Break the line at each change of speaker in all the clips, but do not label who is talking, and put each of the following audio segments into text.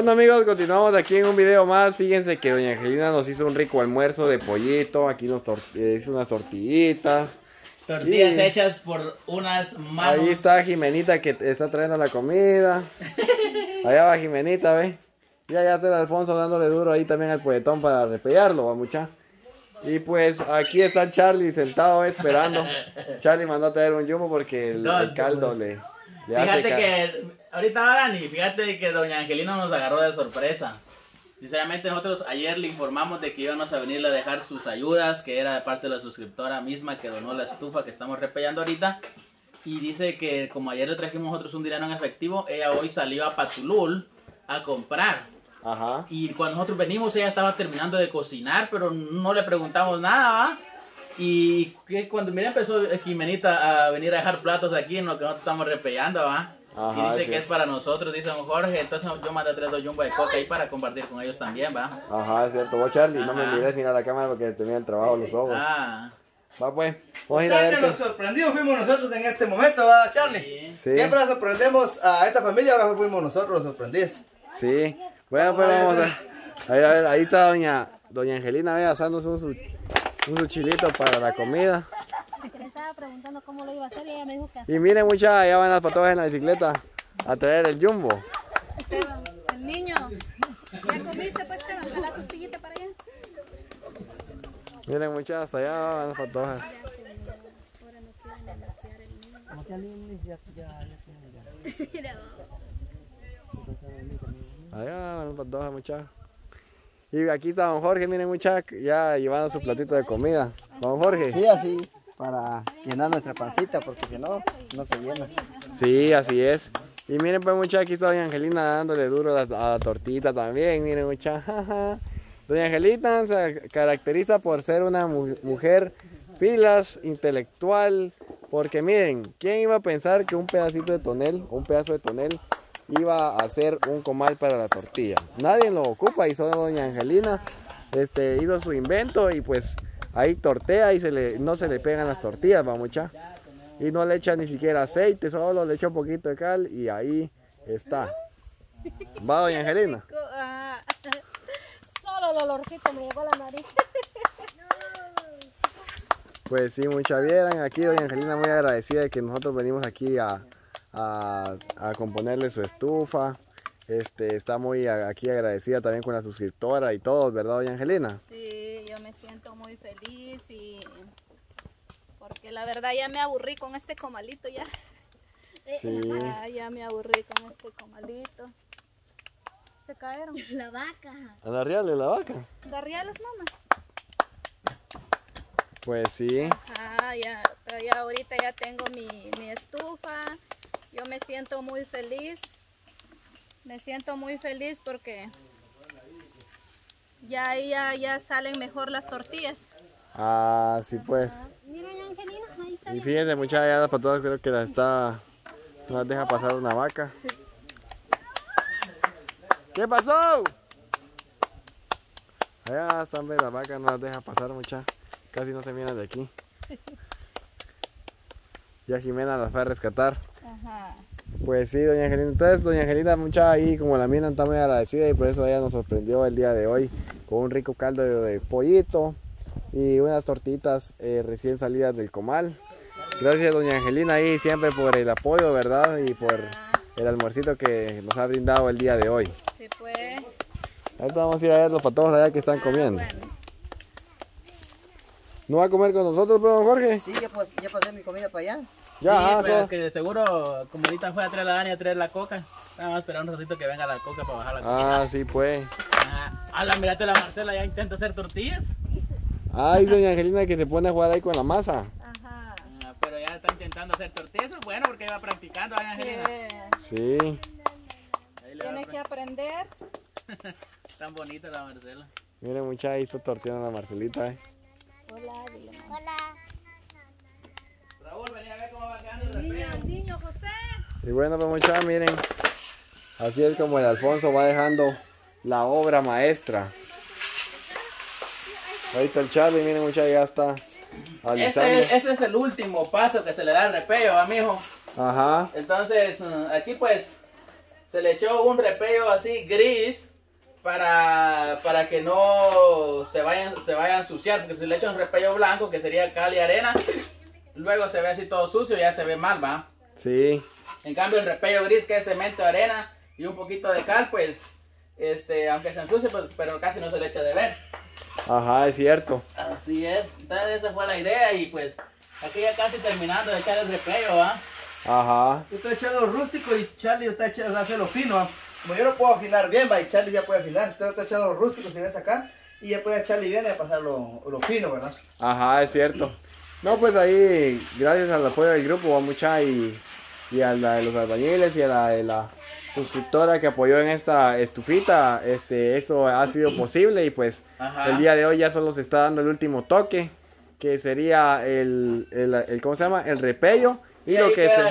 Bueno amigos, continuamos aquí en un video más. Fíjense que doña Angelina nos hizo un rico almuerzo de pollito. Aquí nos eh, hizo unas tortillitas.
Tortillas
Y-
hechas por unas manos.
Ahí está Jimenita que está trayendo la comida. Allá va Jimenita, ve. Y allá está el Alfonso dándole duro ahí también al polletón para repellarlo, va mucha. Y pues aquí está Charlie sentado esperando. Charlie mandó a traer un jumbo porque el, caldo le, le
Fíjate que ahorita va Dani, fíjate que doña Angelina nos agarró de sorpresa. Sinceramente nosotros ayer le informamos de que íbamos a venirle a dejar sus ayudas, que era de parte de la suscriptora misma que donó la estufa que estamos repellando ahorita. Y dice que como ayer le trajimos nosotros un dinero en efectivo, ella hoy salió a Patulul a comprar.
Ajá.
Y cuando nosotros venimos ella estaba terminando de cocinar, pero no le preguntamos nada, ¿va? Y que cuando mira empezó Jimenita a venir a dejar platos aquí en lo que nosotros estamos repellando, ¿va?
Ajá,
y dice
sí.
que es para nosotros, dice don Jorge, entonces yo mandé tres dos jumbo de coca ahí para compartir con ellos también, ¿va?
Ajá, es cierto. Vos, Charlie, no me
Ajá.
mires, mira la cámara porque tenía el trabajo los ojos.
Ah,
Va pues. Vamos a ir a ver
que nos sorprendidos fuimos nosotros en este momento, ¿verdad, Charlie?
sí.
Sí.
Siempre la sorprendemos a esta familia, ahora fuimos nosotros los sorprendidos.
Sí. Bueno, pues vamos a... A ver, a ver, ahí está doña, doña Angelina, ve, asándose un, su, un su chilito para la comida.
Le estaba preguntando cómo lo iba a hacer y ella me dijo que así.
Y miren muchachos, allá van las patojas en la bicicleta a traer el jumbo.
Esteban, el niño. ¿Ya comiste pues Esteban? Jala tu sillita para allá.
Miren muchachos, allá van las patojas. Allá van las patojas muchachos. Y aquí está don Jorge, miren muchachos, ya llevando su platito de comida. Don Jorge.
Sí, así, para llenar nuestra pancita, porque si no, no se llena.
Sí, así es. Y miren pues muchachos, aquí está doña Angelina dándole duro a la, a la tortita también, miren muchachos. Doña Angelina se caracteriza por ser una mu- mujer pilas, intelectual, porque miren, ¿quién iba a pensar que un pedacito de tonel, un pedazo de tonel, iba a hacer un comal para la tortilla? Nadie lo ocupa y solo doña Angelina este, hizo su invento y pues ahí tortea y se le, no se le pegan las tortillas, va mucha. Y no le echa ni siquiera aceite, solo le echa un poquito de cal y ahí está. Va doña Angelina.
Ah, Solo el olorcito me llegó a la nariz.
Pues sí, mucha vieran. Aquí doña Angelina muy agradecida de que nosotros venimos aquí a, a, a componerle su estufa. Este, está muy aquí agradecida también con la suscriptora y todos, ¿verdad, doña Angelina?
Sí, yo me siento muy feliz y porque la verdad ya me aburrí con este comalito ya.
Sí.
Ah, ya me aburrí con este comalito. Se cayeron.
La vaca.
A la real de la vaca.
Garrialos, mamá.
Pues sí.
Ah, ya, pero ya ahorita ya tengo mi, mi estufa. Yo me siento muy feliz. Me siento muy feliz porque ya ya, ya salen mejor las tortillas.
Ah, sí pues.
Mira, Angelina, ahí está.
Y fíjense, muchachas, ya las patojas creo que las está. No las deja pasar una vaca. ¿Qué pasó? Allá están ve las vacas, no las deja pasar muchachas. Casi no se vienen de aquí. Ya Jimena las fue a rescatar.
Ajá.
Pues sí, doña Angelina. Entonces, doña Angelina, mucha ahí, como la miran, está muy agradecida y por eso ella nos sorprendió el día de hoy con un rico caldo de, de pollito y unas tortitas eh, recién salidas del comal. Gracias, doña Angelina, ahí siempre por el apoyo, ¿verdad? Y por el almuercito que nos ha brindado el día de hoy.
Sí, pues.
Ahorita vamos a ir a ver los patojos allá que están comiendo.
Bueno,
¿No va a comer con nosotros, pues, don Jorge?
Sí, ya, pues, ya pasé mi comida para allá.
Ya,
sí, pero
so-
es que de seguro, como ahorita fue a traer la Dani a traer la coca, vamos a esperar un ratito que venga la coca para bajar la comida.
Ah, sí, pues.
Ah, ala, mirate la Marcela, ya intenta hacer tortillas.
Ay, doña Angelina que se pone a jugar ahí con la masa.
Ajá.
Ah, pero ya está intentando hacer tortillas, eso es bueno porque iba practicando, ¿eh, Angelina?
Sí.
Sí.
Va
Tienes que aprender.
Tan bonita la Marcela.
Miren, mucha ahí está torteando la Marcelita, eh.
Hola.
Hola.
Raúl, vení a ver cómo va quedando el
Niño,
refresco.
niño José.
Y bueno, pues muchachos, miren. Así es como el Alfonso va dejando la obra maestra. Ahí está el Charlie, miren muchachos, ya está alisando.
Este es, este es el último paso que se le da al repello, amigo.
Ajá.
Entonces, eh, aquí pues se le echó un repello así gris para, para que no se vayan, se vaya a ensuciar, porque si le echa un repello blanco, que sería cal y arena, luego se ve así todo sucio y ya se ve mal, ¿va?
Sí.
En cambio el repello gris que es cemento, arena y un poquito de cal, pues, este, aunque se ensucie, pues, pero casi no se le echa de ver.
Ajá, es cierto.
Así es, entonces esa fue la idea y pues aquí ya casi terminando de echar el repello, ¿va?
Ajá.
Yo estoy echando rústico y Charlie está echando hace lo fino. ¿ah? Como yo no puedo afinar bien, va, y Charlie ya puede afinar. Entonces estoy echando lo rústico sin sacar y ya puede Charlie bien y a pasar lo, lo fino, ¿verdad?
Ajá, es cierto. No, pues ahí, gracias al apoyo del grupo, a mucha y, y a la de los albañiles y a la de la suscriptora que apoyó en esta estufita, este, esto ha sido posible y pues
Ajá.
el día de hoy ya solo se está dando el último toque, que sería el, el, el- ¿cómo se llama? El repello. Y,
Y
lo que se,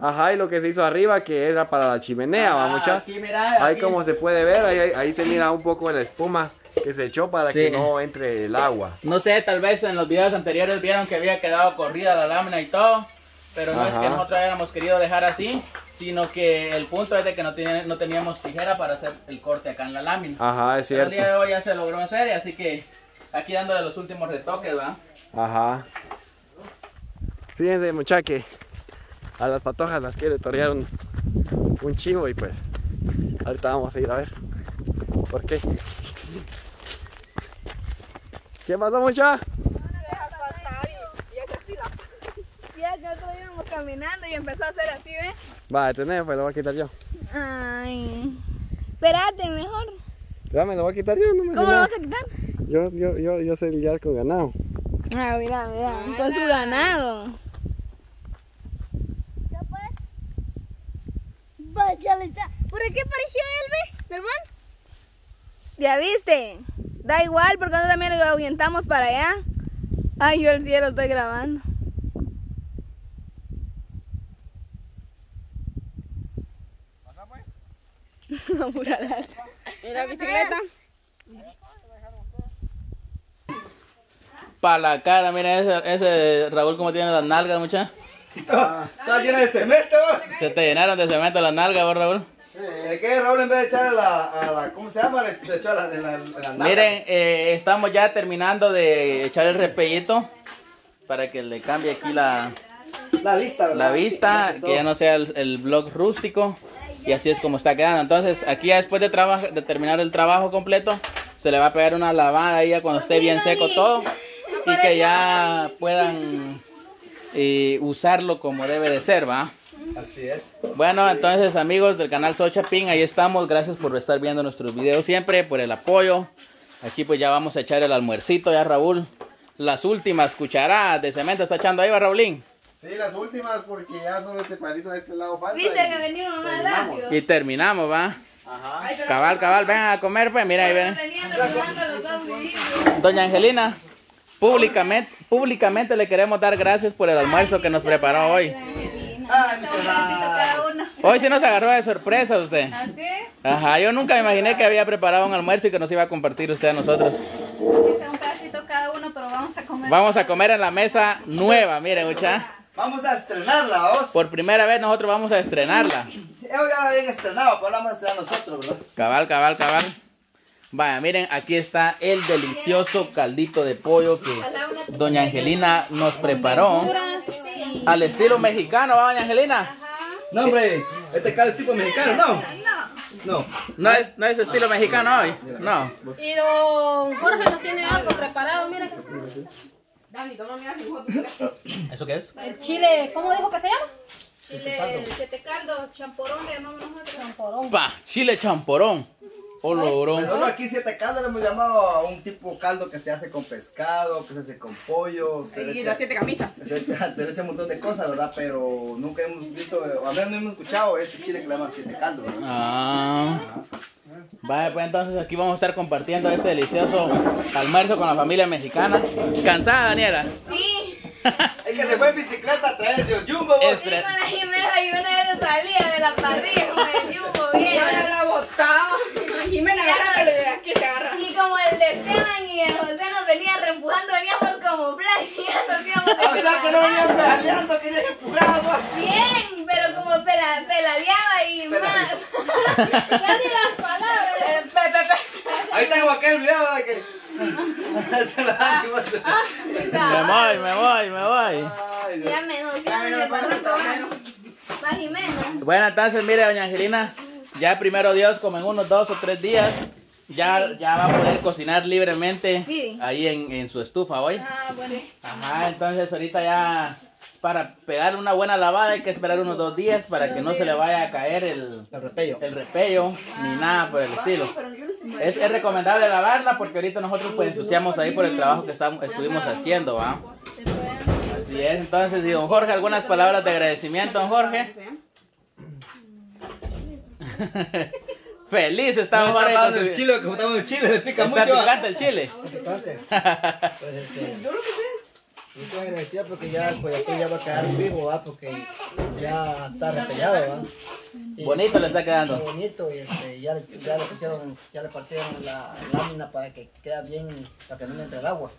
ajá, y lo que se hizo arriba, que era para la chimenea, va
Ajá,
mucha.
Aquí, mira,
Ahí
aquí.
como se puede ver, ahí, ahí- ahí se mira un poco la espuma que se echó para
Sí.
que no entre el agua.
No sé, tal vez en los videos anteriores vieron que había quedado corrida la lámina y todo, pero no es que nosotros hayamos querido dejar así, sino que el punto es de que no, teníamos tijera para hacer el corte acá en la lámina.
Ajá, es
Pero el
cierto.
día de hoy ya se logró hacer, y así que aquí dándole los últimos retoques, ¿va?
Ajá. Fíjense, mucha que a las patojas las quiere torear un, un chivo y pues ahorita vamos a ir a ver por qué. ¿Qué pasó, mucha?
Nosotros íbamos caminando y empezó a hacer así, ¿ves?
Va, detener, pues lo voy a quitar yo.
Ay. Espérate, mejor.
Ya me lo voy a quitar yo, no me
¿Cómo lo vas a quitar?
Yo, yo, yo, yo sé lidiar con ganado.
Ah, mira, mira. Con su ganado.
Ya pues. Vaya, le está. ¿Por qué pareció él, ve? ¿Mi hermano?
¿Ya viste? Da igual, porque nosotros también lo ahuyentamos para allá. Ay, yo el cielo estoy grabando. Apúrala. ¿Y la bicicleta?
Pa' la cara, mira ese, ese Raúl como tiene las nalgas, mucha.
Está llena de cemento.
Se te llenaron de cemento las nalgas, vos, Raúl.
¿De qué Raúl en vez de echar a la, a la ¿cómo se llama? Le le echó a la, en la, en la nalga.
Miren, eh, estamos ya terminando de echar el repellito para que le cambie aquí la,
la vista, ¿verdad?
la vista,
que
ya no sea el, el blog rústico. Y así es como está quedando. Entonces, aquí ya después de terminar el trabajo completo, se le va a pegar una lavada ahí ya cuando esté bien seco todo. Y que ya puedan eh, usarlo como debe de ser, ¿va?
Así es.
Bueno, entonces amigos del canal Socha Ping, ahí estamos. Gracias por estar viendo nuestros videos siempre, por el apoyo. Aquí pues ya vamos a echar el almuercito ya Raúl. Las últimas cucharadas de cemento está echando ahí, va Raulín.
Sí, las últimas porque ya solo este palito de este lado falta.
¿Viste que venimos más rápido?
Y terminamos, va.
Ajá.
Cabal, cabal, vengan a comer, pues mira ahí ven. Doña Angelina, públicamente, públicamente le queremos dar gracias por el almuerzo que nos preparó hoy.
Ay.
Hoy sí nos agarró de sorpresa usted.
¿Así?
Ajá, yo nunca me imaginé que había preparado un almuerzo y que nos iba a compartir usted a nosotros.
Ese es un pedacito cada uno, pero vamos a comer.
Vamos a comer en la mesa nueva, miren, mucha.
Vamos a estrenarla, vos.
Por primera vez nosotros vamos a estrenarla.
Sí, ya la habían estrenado, pero la vamos a estrenar nosotros, ¿verdad?
Cabal, cabal, cabal. Vaya, miren, aquí está el delicioso caldito de pollo que doña Angelina nos preparó. Al estilo mexicano, ¿va, doña Angelina?
No, hombre, este caldo es tipo mexicano, ¿no? No.
No es, no es estilo mexicano hoy. No.
Y don Jorge nos tiene algo preparado, mira.
¿Eso qué es?
El chile, ¿cómo dijo que se llama?
Chile, chete caldo, champorón le llamamos nosotros.
Champorón.
Pa, chile champorón. O logró.
Pero no, aquí siete caldo le hemos llamado a un tipo caldo que se hace con pescado, que se hace con pollo. Se le
Y
echa-
las siete camisas.
se le echa, se le echa un montón de cosas, ¿verdad? Pero nunca hemos visto, o al menos no hemos escuchado este chile que le llaman siete caldo, ¿verdad?
Ah. Vaya, pues entonces aquí vamos a estar compartiendo este delicioso almuerzo con la familia mexicana. ¿Cansada, Daniela?
Sí.
Es que se fue en bicicleta a traer el jumbo, vos.
Sí, con la Jimena, Jimena ya no salía de la parrilla con el yugo bien. Ya la botaba. Jimena agarra de aquí se agarra. Y como el de Esteban y el José nos venían reempujando, veníamos y nos íbamos
O sea que no venían pedaleando, querían empujar, vos.
Bien, pero como pela, peladeaba y más.
las palabras.
Eh, pe, pe, pe.
Ahí tengo aquel video de que. Se la dan, ¿qué pasa?
Me voy, me voy, me voy.
Ay, Dios.
Ya menos, ya menos. Va Jimena.
Bueno, entonces mire, doña Angelina, ya primero Dios, como en unos dos o tres días, ya, ya va a poder cocinar libremente
Sí.
ahí en, en su estufa hoy.
Ah, bueno.
Ajá, entonces ahorita ya para pegarle una buena lavada hay que esperar unos dos días para que no se le vaya a caer el,
El repello.
el repello ni nada por el estilo. Es, es recomendable lavarla porque ahorita nosotros pues ensuciamos ahí por el trabajo que estamos, estuvimos haciendo, ¿va? Así es, entonces, y don Jorge, algunas palabras de agradecimiento, don Jorge. Feliz está don
Está
su-
el chile, que estamos en Chile, le pica
Está
mucho.
el chile.
Pues este. Yo estoy agradecido porque ya el Coyacú ya va a quedar vivo, ¿va? Porque ya está repellado, ¿va? Y-
Bonito le está quedando.
Bonito y este, ya, le- ya le pusieron, ya le partieron la lámina para que quede bien, para que no entre el agua.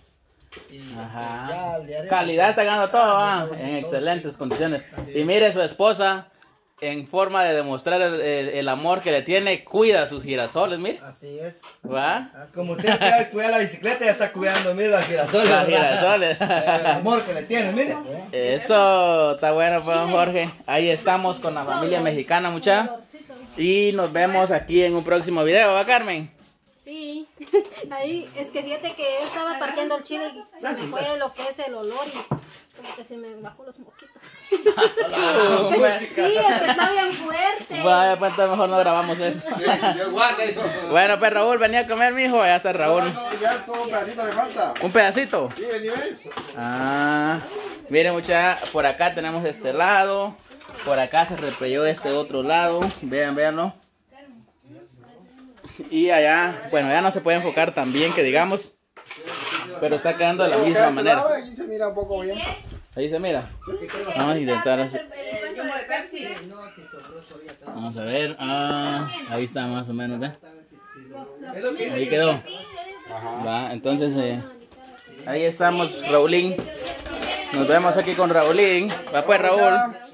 Y, este,
Ajá.
ya haré-
Calidad está ganando todo, ¿va? en excelentes condiciones. Y mire su esposa, en forma de demostrar el, el- el amor que le tiene, cuida sus girasoles, mire.
Así es.
¿Va?
Como usted cuida, cuida la bicicleta, ya está cuidando, mire, las girasoles.
Las
¿verdad?
girasoles.
El amor que le tiene, mire.
Eso está bueno, pues, don Jorge. Ahí estamos con la familia mexicana, mucha. Y nos vemos aquí en un próximo video, ¿va, Carmen?
Sí, ahí es que fíjate que yo estaba partiendo el chile y se me fue lo que es el olor y como que se me bajó los moquitos. Sí,
bueno.
es que está bien fuerte.
Vaya, pues mejor no grabamos eso. Bueno, pues Raúl, venía a comer, mijo. Ya está Raúl.
Ya solo un pedacito me falta.
¿Un pedacito?
Sí, vení, ven.
Ah, miren mucha, por acá tenemos este lado, por acá se repelló este otro lado, vean, véanlo. Y allá, bueno, ya no se puede enfocar tan bien que digamos, pero está quedando de la misma manera.
Aquí se mira un poco bien.
Ahí se mira. Vamos a intentar
Pepsi.
Vamos a ver, ah, ahí está más o menos, ¿ve? Ahí quedó. Va, entonces, eh, ahí estamos, Raulín. Nos vemos aquí con Raulín. Va pues, Raúl.